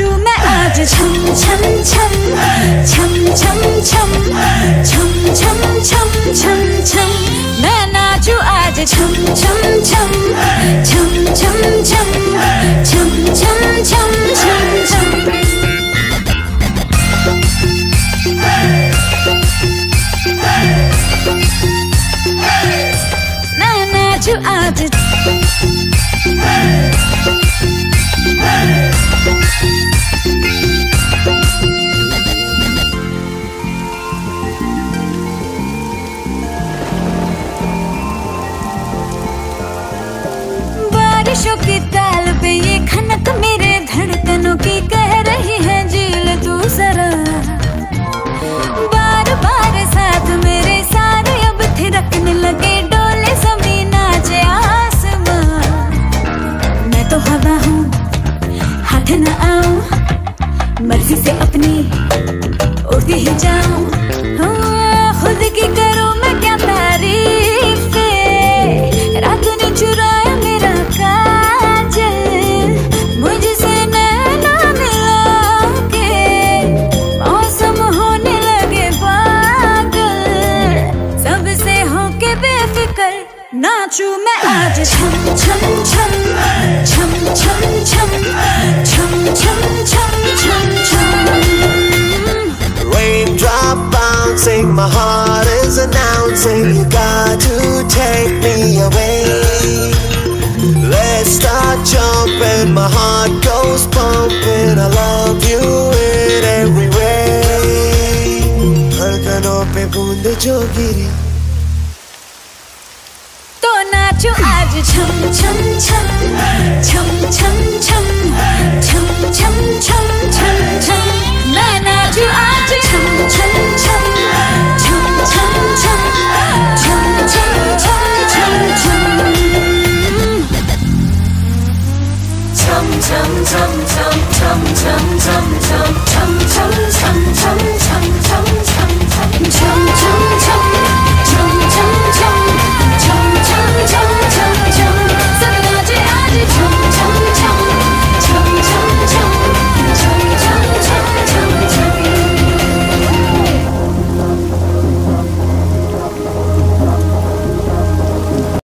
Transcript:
नाचू मैं आज छम छम छम छम छम छम छम छम छम छम छम मैं नाचू आज छम छम छम छम छम छम छम छम छम छम छम मैं नाचू आज बारिशों की ताल पे ये खनक मेरे धड़कनों की कह रही है, झील तू जरा। बार बार साथ मेरे सारे अब थिरकने लगे, डोले ज़मीन नाचे आसमां। मैं तो हवा हूँ, हाथ न आऊँ, मर्ज़ी से अपनी उड़ती ही जाऊँ। नाचू मैं आज छम छम छम छम छम छम छम छम छम छम छम Raindrop bouncing, my heart is announcing you got to take me away. Let's start jumping, my heart goes pumping. I love you in every way. धड़कनों पे बूंद जो गिरी 就爱这唱唱唱唱唱。